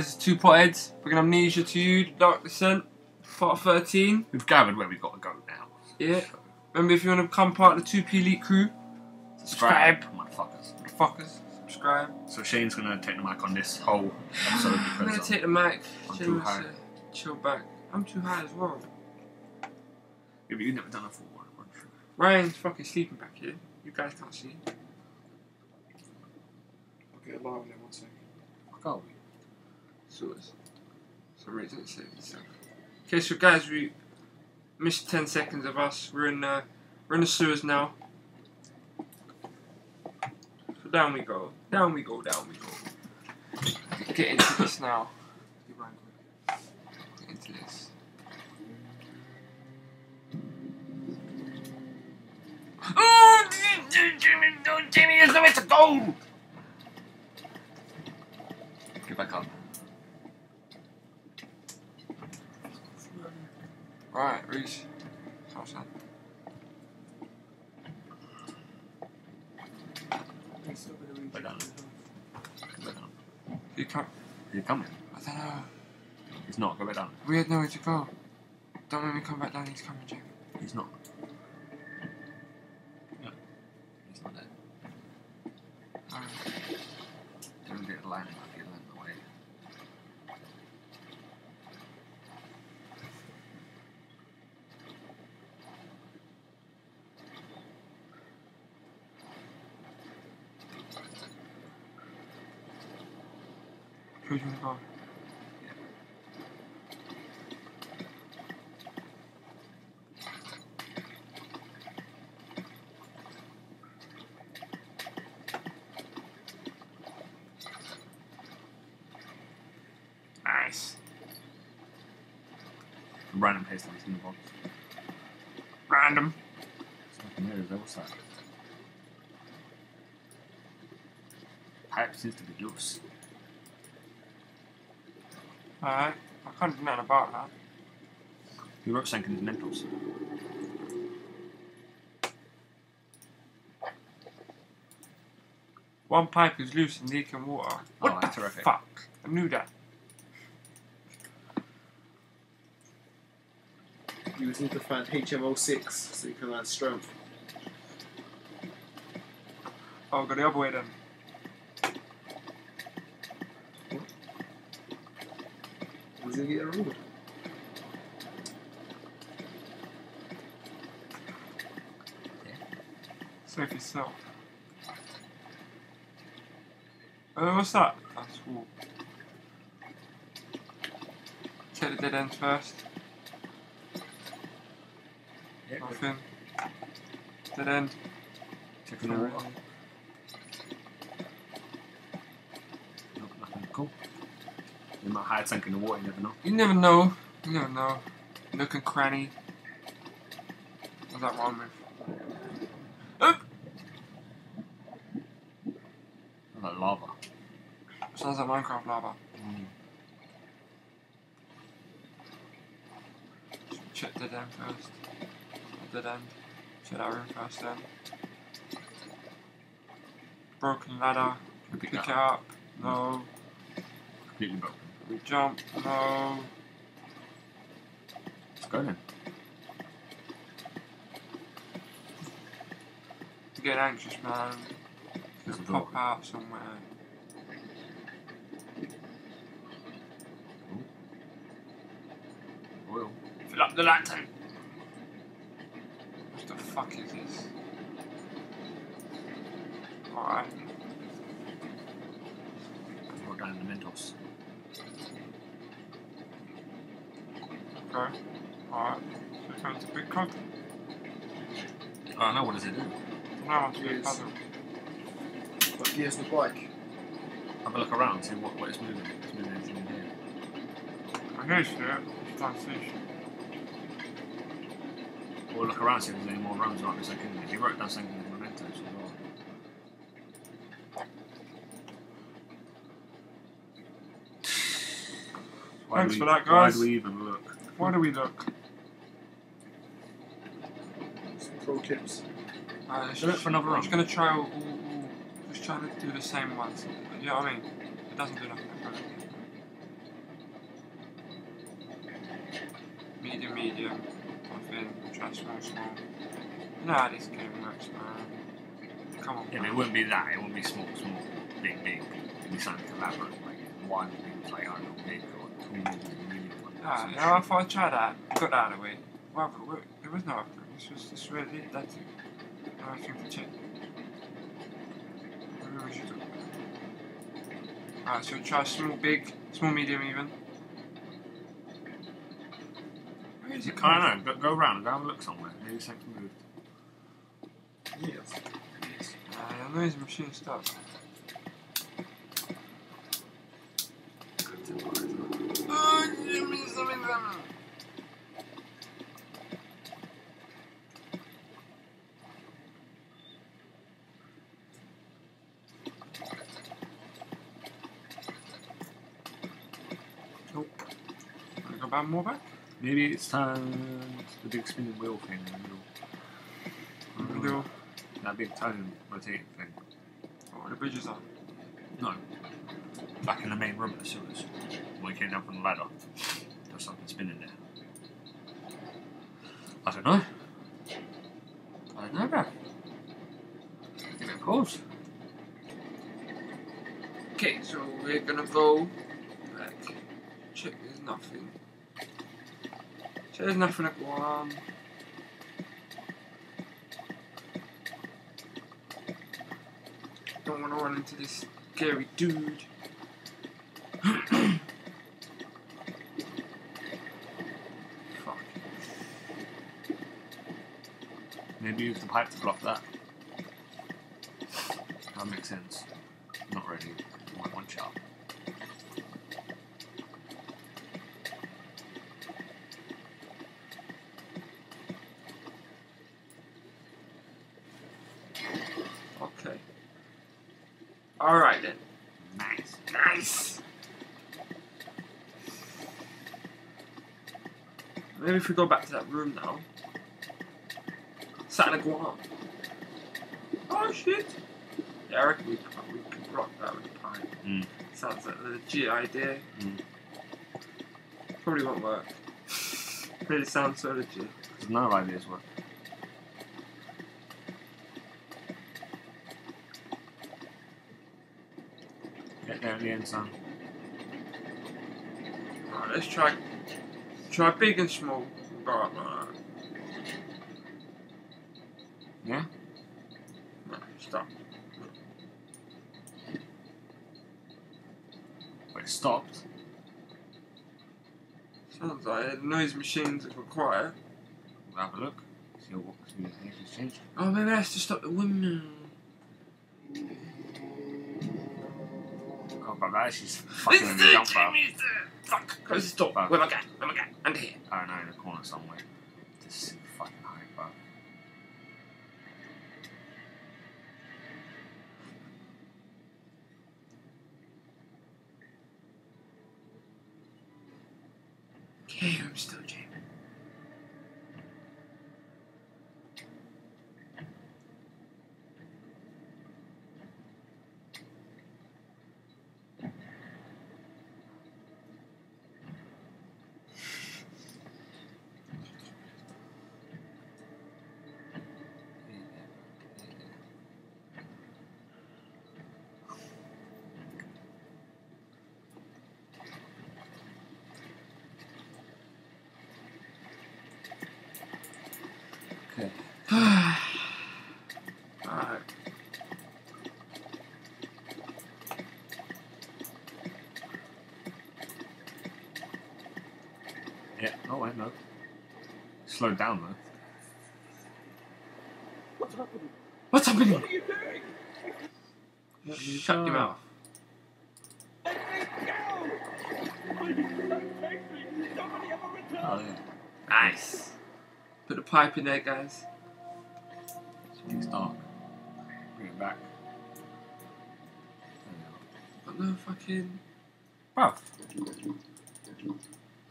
going on, guys? We're going to amnesia to you. Dark Descent, part 13. We've gathered where we've got to go now. Yeah. Remember, if you want to become part of the 2P Elite crew, Subscribe. motherfuckers. fuckers, subscribe. So Shane's gonna take the mic on this whole episode I'm gonna take the mic. I'm Chill, too high. chill back. I'm too high as well. yeah, but you've never done a full one. Ryan's fucking sleeping back here. You guys can't see. I'll get a live in one second. Are we? So it's some reason it saved itself. Okay, so guys, we missed 10 seconds of us. We're in, uh, we're in the sewers now. So down we go. Down we go, down we go. Get into this now. Get into this. Oh, Jimmy, Jimmy, there's nowhere to go! Get back up. Right, that? Back down. Get back down. You can't. Are you coming? I don't know. He's not. Go back down. We had nowhere to go. Don't make me come back down. He's coming, Jamie. He's not. Yeah. He's not there. Alright. Don't get a line up. Get in the way. Who's gonna go? Nice. Random place that's in the box. Random. It's nothing there. Is there? What's that? Pipe seems to be loose. Alright. I can't do nothing about that. Who wrote San Continentals? One pipe is loose and leaking water. Oh, what Oh, the terrific. fuck? I knew that. You would need to find HMO6 so you can add strength. Oh, go the other way then. Does it get a reward? Save yourself. Uh, what's that? That's cool. Check the dead ends first. Yeah, Nothing. Dead end. Checking the water. Nope, nothing. Cool. You might hide something in the water, you never know. You never know. You never know. Nook and cranny. What's that wrong with? Oop! Like lava. Sounds like Minecraft lava. Mm. Check the end first. Dead end. Check that room first then. Broken ladder. Pick Pick it up. No. Completely broken. Jump. No. Let's go then. I'm getting anxious, man. There's a Just pop out somewhere. Oil. Fill up the lantern. What the fuck is this? Alright. Go down the Mentos. Okay. Alright. So oh, it comes to big code. Oh no, what does it do? Now onto the Yes. puzzle. But here's the bike. Have a look around, see what, what it's moving. If it's moving anything in here. I hear shit. Just can't see shit. Or look around, see if there's any more runs like this. I can. He wrote down something in Mementos as well. Why Thanks do for that, guys. Why do we even why do we look? Some pro tips. Uh, do it for another I'm just going to try all, all, all, just try to do the same ones. You know what I mean? It doesn't do nothing. Medium, medium, thin, try small, small. Nah, this game works, man. Come on. Yeah, but it wouldn't be that. It wouldn't be small, small, big, big. It'd be something elaborate, like one, like I big or two. Ah, know, if I try that, got that out of the way. Well, there was no upgrade. This was this really it. That's it. I think to check. Where was you doing? Alright, so try small, big, small, medium, even. Where is it I don't know. Go, go around and go have a look somewhere. Maybe something moved. Yes. Uh, I know his machine stuff. Oh, give me something, something. Nope. More back? Maybe it's time the big spinning wheel thing in the middle. Mm. No. That big turning rotating thing. Oh, the bridge is on. No. Back in the main room at the sewers. When we came down from the ladder. There's something spinning there. I don't know. I don't know, bro. Give it a pause. Okay, so we're gonna go back. Check there's nothing. Check there's nothing at Guam. Don't wanna run into this scary dude. Fuck. Maybe use the pipe to block that. That makes sense. Not really. One, one shot. Okay. Alright then. Nice. Nice! Maybe if we go back to that room now. Sat in a Guam. Oh shit! Yeah, I reckon we, we can block that with a pipe. Mm. Sounds like a legit idea. Mm. Probably won't work. really sounds so legit. Because none of ideas work. Get there at the end, son. Alright, let's try try big and small. Go up. Yeah? No, stop. Wait, it stopped. Sounds like the noise machines got quiet. We'll have a look. See what if anything's. Oh, maybe that's to stop the windmill. Oh, but that she's fucking in the jumper. Fuck! Close the door. Fuck. Where am I going? Where am I going? Under here. I don't know, in the corner somewhere. This is fucking high, bro. Okay, I'm still jamming. Okay. Alright. Yeah. Wait, no. Slow down though. What's happening? What's happening? What are you doing? Shut your mouth. Let me go! Please don't take me! Somebody ever return! Oh yeah. Nice. Put a pipe in there, guys. It's dark. Bring it back. There But no fucking. we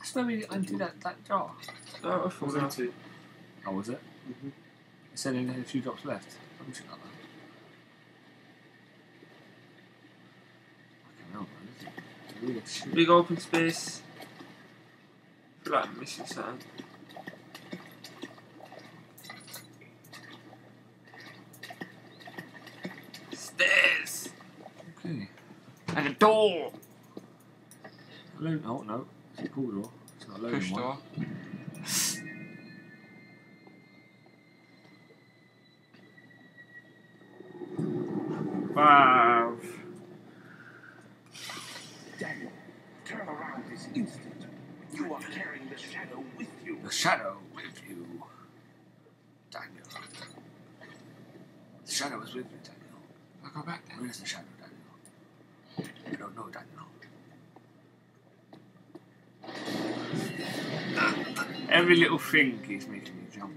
there's no way undo that, that jar. Oh, I thought that. Empty. Oh, was it? Mm-hmm. Said only had a few drops left. I'm sure that one. Really Big open space. I feel like I'm missing something. Stairs! Okay. And a door! Hello? Oh, no it's a door. It's not a loading Push one. door. Five. Daniel, turn around this instant. You are carrying the shadow with you. The shadow with you, Daniel. The shadow is with you, Daniel. I'll go back there. Where is the shadow, Daniel? I don't know, Daniel. Every little thing keeps making me jump.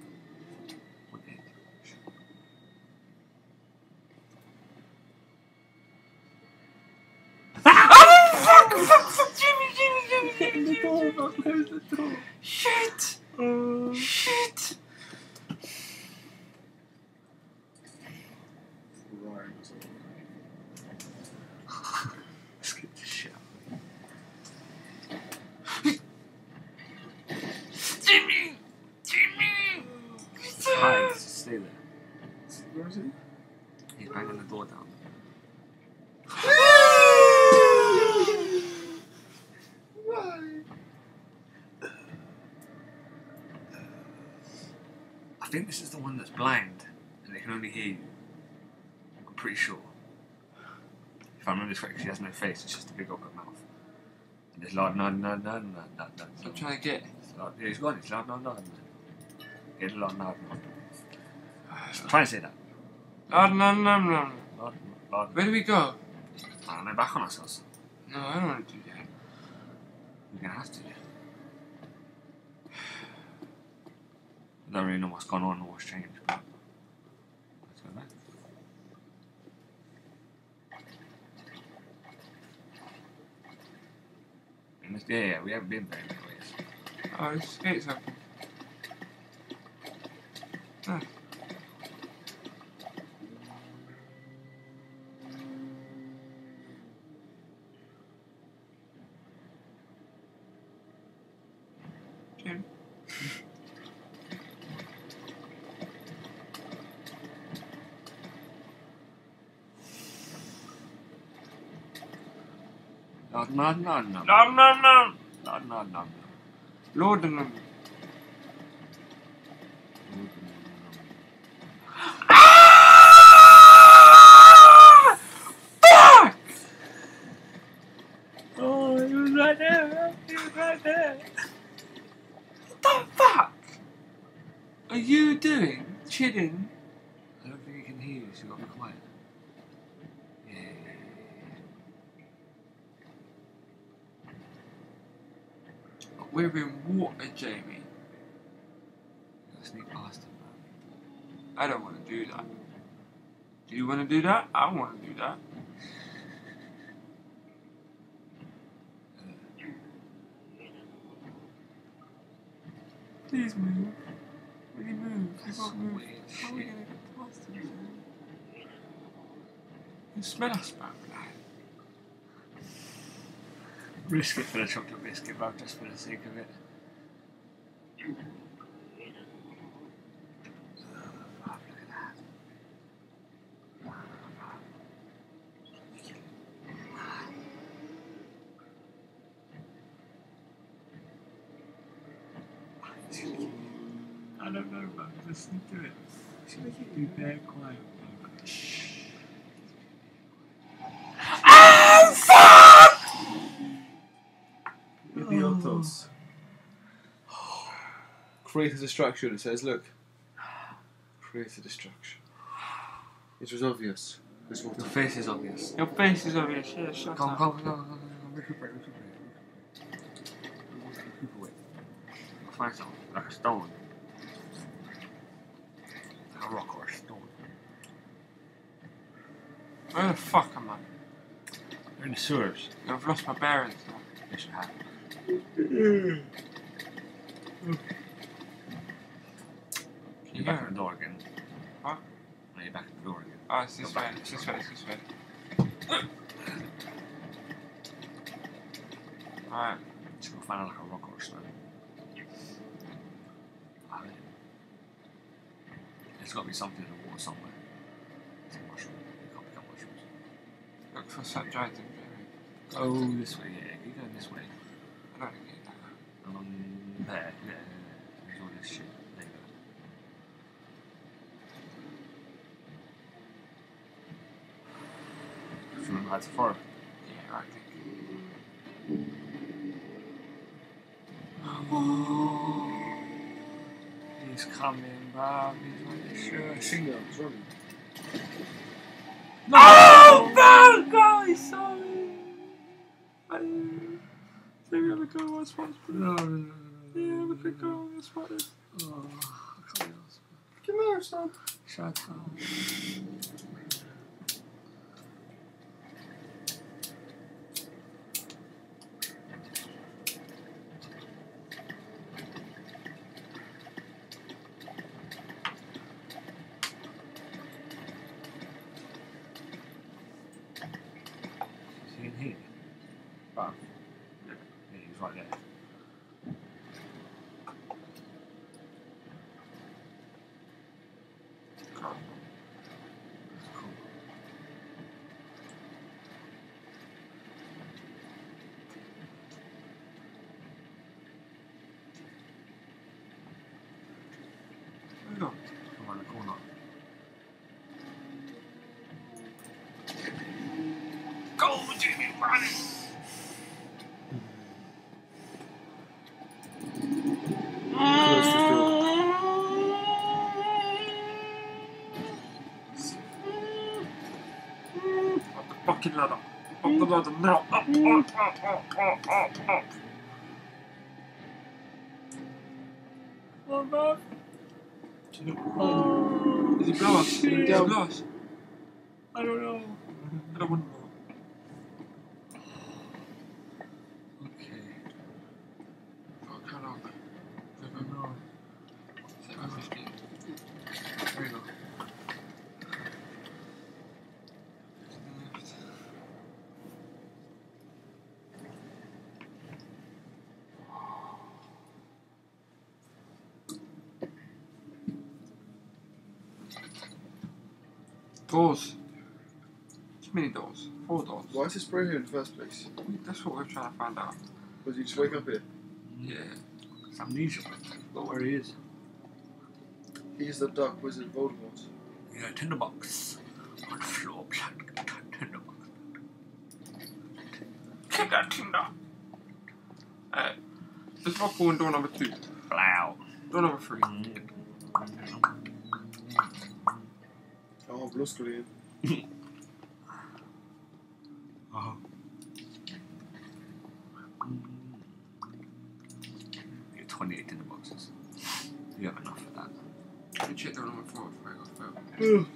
Ah! Oh, the heck? Jimmy, Jimmy, Jimmy, Jimmy. Shit! Oh. Shit! Skip the shit. Jimmy! Jimmy! Hide, just stay there. Where is he? He's banging the door down. I think this is the one that's blind and they can only hear you. I'm pretty sure. If I remember this correctly, she has no face, it's just a big open mouth. And there's loud nod, nod, nod, nod, nod, nod. I'm trying to get. It's loud, yeah, he's gone, it's loud nod, nod, nod. Get loud nod, nod. Try and say that. Nom, nom. Loud, loud. Where do we go? I don't know, back on ourselves. No, I don't want to do that. We're gonna have to. I don't really know what's gone on or what's changed, but let's go back. Yeah, yeah, we haven't been very many ways. Oh, this gate's open. Ah. No, no, no, no. Nom, nom, nom. No, no, no. Lord and them. Fuck! Oh, he was right there. He was right there. What the fuck? Are you doing? Chilling? I don't think he can hear you, so you gotta be quiet. Yeah. We're in water, Jamie. Gotta sneak past him, man. I don't want to do that. Do you want to do that? I want to do that. Please move. Will you move? You won't move. How are we going to get past him? You smell us back, lad. Risk it for the chocolate biscuit, bro, just for the sake of it. I don't know, but listen to it. Be very quiet. Idiotos. Create a distraction. It says, look. Create a distraction. It was obvious. There's more Your face is obvious. Your face is obvious. Yeah, shut Come, up. come, come, come, come, come, recuperate, recuperate. Recuperate. I'll find something, like a stone. Like a rock or a stone. Where the fuck am I? You're in the sewers. I've lost my bearings. Yes, you have. Can you back hear at the door again. What? No, you're back at the door again. Oh, it's this way. It's this way. It's this way. Alright. Just go find like a rock or. Ah, yeah. There's got to be something in the water somewhere. It's a mushroom. It can't become mushrooms. Look for items, Jamie. Go this way, yeah. Keep going this way. Um, there, yeah, I think. Oh, He's coming back. He's on shirt. Singer was have a go. No, no, no, no, Yeah, we could go on sponsor. Oh, I can't be. Come here, son. Shut up. Is he in here? Oh. Yeah, he's right there. Come. That's cool. Go? Come around the corner. Go, Jimmy, the fucking ladder. Up the ladder now. Up, up, up, up, up, up, up. What about? Oh, Is he blow us? Is he down. blow us? I don't know. I don't want to know. Okay. Fuck, how long? Seven, no. Seven fifteen. There you go. Left. Doors. Too many doors. Four doors. Why is this spray here in the first place? That's what we're trying to find out. Was you just wake up here? Yeah. It's amnesia. Not where he is. He's the Dark Wizard Voldemort. Yeah, tinderbox. On the floor, plant. Tinderbox. Kick that Tinder. Uh, let's rock on door number two. Blow. Door number three. Bluskelien. Oh. You're 28 tinderboxes. You have enough of that. Let me check door number four before I go further.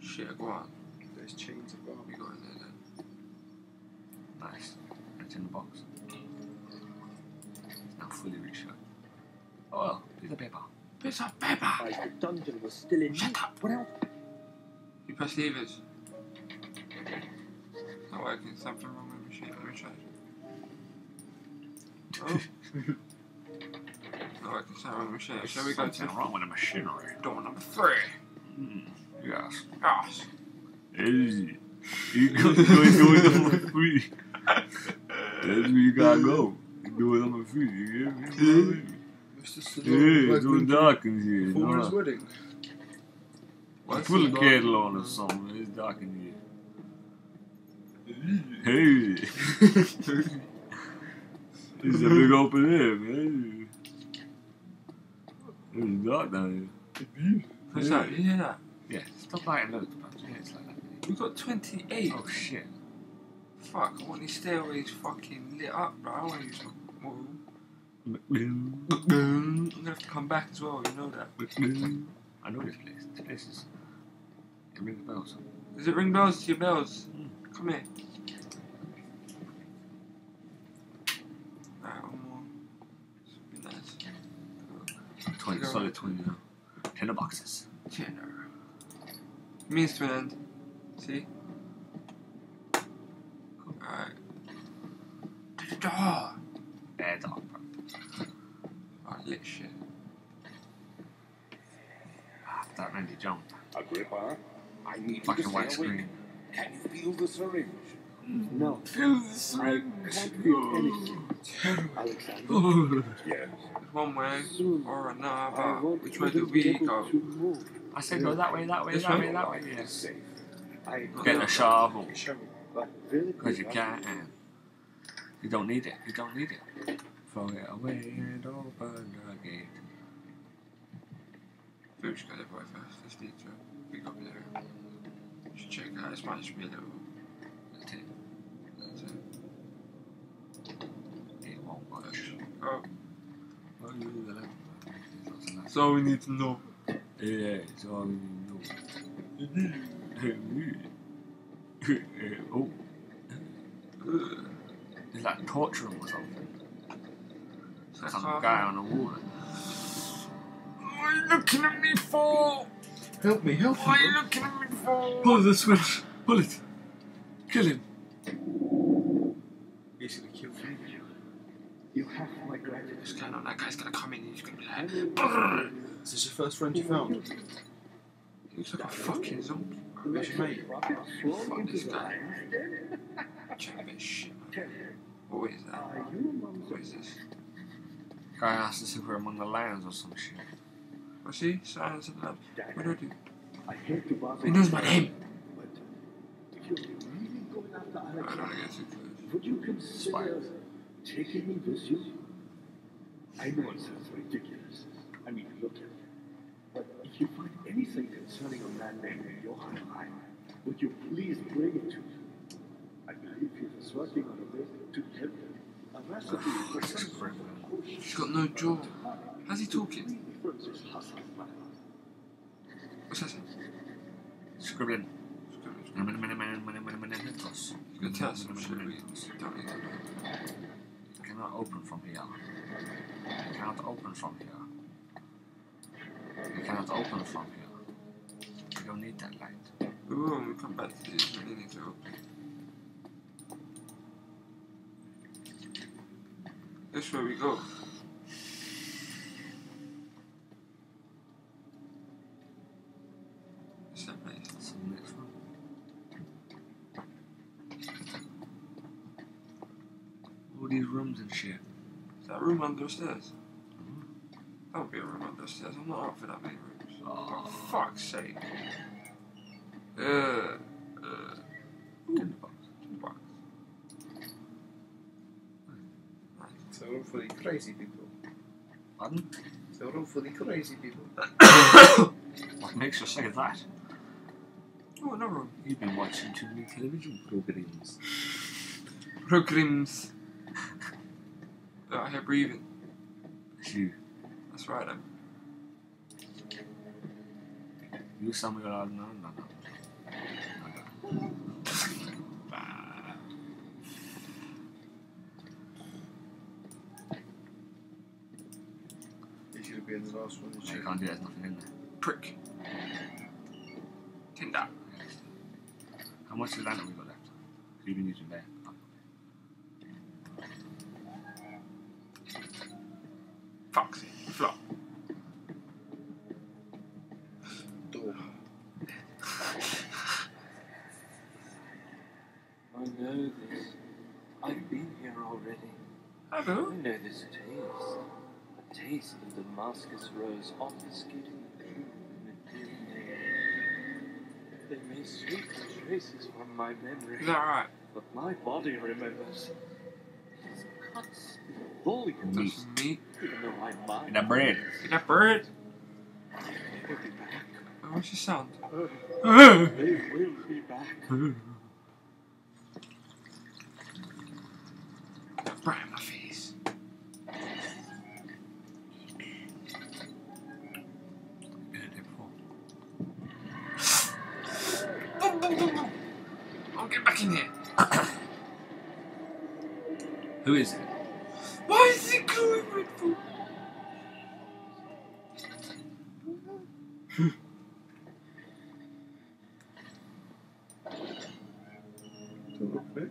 Shit, go on. There's chains as well. We got in there then. Nice. It's in the box. It's now fully reshut. Oh well, piece of paper. Piece of paper! Like the dungeon was still in Shut up. What else? You press levers. Not working. Something wrong with the machine. Let me try. Oh. Not working. Something wrong with the machine. Shall we go Something to wrong with the machinery? door number three? Mm, yes. Yes. Easy. You go, go do it number three. That's where you gotta go. You do it number three. You get me? Stallone, it's all dark in here. His No. wedding. What's Put a candle on or something. It's dark in here. Hey. It's a big open air, man. It's dark down here. What's that? You hear that? Yeah, stop lighting loads, bro. Yeah, it's like that. We got 28. Oh shit. Fuck, I want these stairways fucking lit up, bro. I want to use my. Whoa. I'm gonna have to come back as well, you know that. I know this place. This place is. It rings bells. Does it ring bells to your bells? Mm. Come here. Alright, one more. This would be nice. 20, Yeah. solid 20 now. 10 boxes. Tenor. Means to an end. See? Alright. To the door! Yeah, dark, bro. Oh, lit shit. That Randy jump. Agrippa, I need you to and stay white awake. screen. Can you feel the syringe? No. Feel the I syringe. can't feel anything. Alexander? Oh. Yes. One way Soon. or I another. Which way do we go? I said go that way, that way, This that way? way, that way. Yeah. Safe. I Get a shovel. But Because you can't. You don't need it. You don't need it. Throw it away and open the gate. Food should go there right first. Let's need to up there. Should check out. This might just be a little. That's it. That's it. It won't. Oh, you that's all we need to know. Yeah, it's all you know. oh, is that torture or something? Some uh-huh. guy on the wall. What are you looking at me for? Help me, help What are you me. looking at me for? Pull the switch. Pull it. Kill him. He's gonna kill me. You have my gratitude. What's going on? That guy's gonna come in and he's gonna be like, will- "Brrr." Is this your first friend you found? He looks like a fucking zombie. Where's your mate? Fuck this guy. Check a bit of shit, man. What is that? Are What is this? Guy asked us if we're among the lions or some shit. What's see? Silence of the lab. What do I do? I hate to bother He knows my name. But if you're really going after I don't want Alexander, to get too close. would you consider taking me with you? I know it sounds ridiculous. I mean, look at it. But if you find anything concerning a man named Johann Weyer, would you please bring it to me? I believe he was working on a way to heaven. A recipe for some sort of potion. He's got no jaw. How's he talking? Scribbling. Shit we don't. Cannot open from here. You cannot open from here. You cannot open from here. You don't need that light. Ooh, when we come back to this, we need to open. This where we go. What's that place? That's the next one. All these rooms and shit. Is that room under the stairs? That would be a room under stairs. I'm not up for that many rooms. Oh, For fuck's sake. Uh, uh, tinderbox. box. It's a room for the crazy people. Pardon? It's a room for the crazy people. What makes you say that? Oh, another room. You've been watching too many television programs. Programs. They're breathing. You. That's right, then. You some of your no, no, no. no. You should have been the last one. No, you can't do it, there's nothing in there. Prick. Tinder. How much of that have we got left? You've been using there. Foxy. Flop. Door. I know this. I've been here already. Hello. I know this taste. A taste of Damascus rose obfuscating the truth in a dim air. They may sweep the traces from my memory, Is that right? but my body remembers. These cuts, volumes, That's meat. even though my mind. And that bread. Is that bird? They'll be back. Oh, what's your sound? Oh, Oh. they will be back. Right in my face. Been in there before. Boom, boom, boom, boom. I'll get back in here. Who is it? Why is he going red for? Don't look back.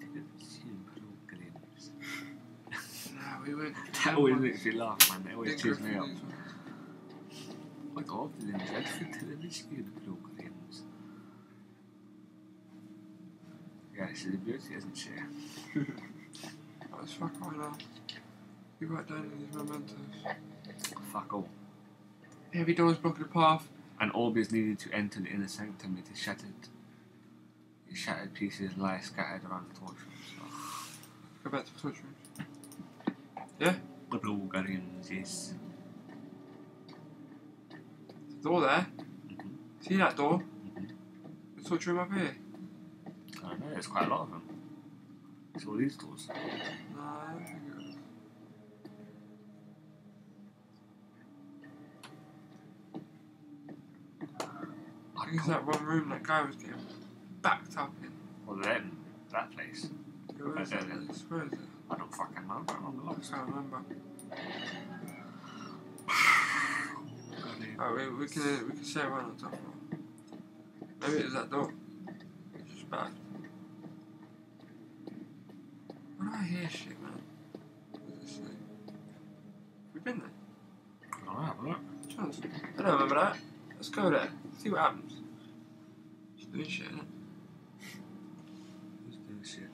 Television programs. we went. That always makes me laugh, man. It always cheers me up. these ones. What av den dreadful television programs. Yeah, she's a beauty, isn't she? It's fuck right now. You write down in these mementos. Fuck all. Heavy doors block the path. An orb is needed to enter the inner sanctum. It is shattered. Its shattered pieces lie scattered around the torch room. Go back to the torch room. The The door there. Mhm. See that door? Mhm. The torch room up here. I know, there's quite a lot of them. It's all these doors. No, I don't think it was. I think it's that one room that guy was getting backed up in. Well, then, that place. Where is know. Where is it? I don't fucking know. I don't know. I remember. Oh, we, we can we can say one on top floor. Maybe it's that door. It's just. Why do I hear shit, man? What does it say? We been there? I don't know, have a look. Chance. I don't remember that. Let's go there. See what happens. Just doing shit, innit? Who's doing shit?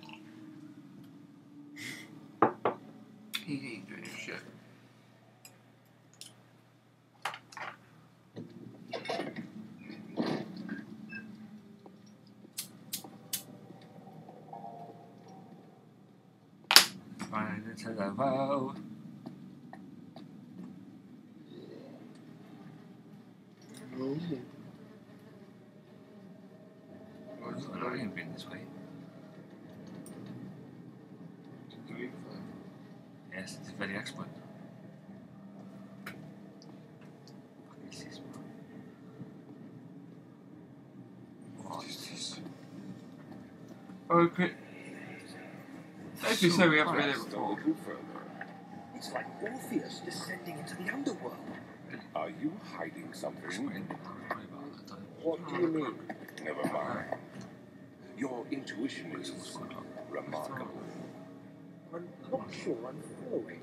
He ain't doing his shit. Fine, it's a vow. I ain't been this way. Yes, it's very expert. Fuck is this, bro? What is this? Okay. As you say, we haven't been there A before. further. It's like Orpheus descending into the underworld. Are you hiding something? Explain it. I'll worry about it time. What do you mean? Never mind. Your intuition is remarkable. I'm not sure I'm following.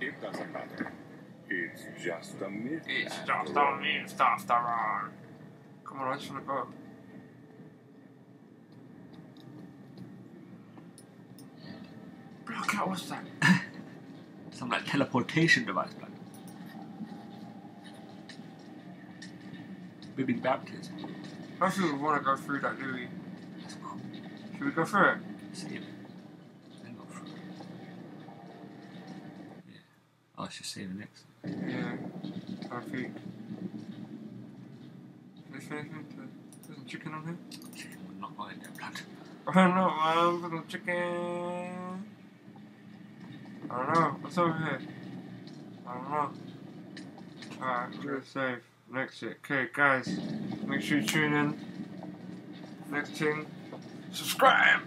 It doesn't matter. It's just a myth. It's just a on me, stuff the wrong. Come on, I just wanna out, what's that? Some like teleportation device, blood. Baby baptism. I feel we wanna go through that, do we? That's cool. Should we go through it? Save it. Then go through it. Yeah. Oh, let's just save the next. Yeah, I think. Is there anything to. There's some chicken on here? Chicken would not go in there, blood. I don't know, man. Put some chicken. I don't know. What's over here? I don't know. Alright, we're gonna save. Next shit. Okay, guys. Make sure you tune in. Next thing. Subscribe!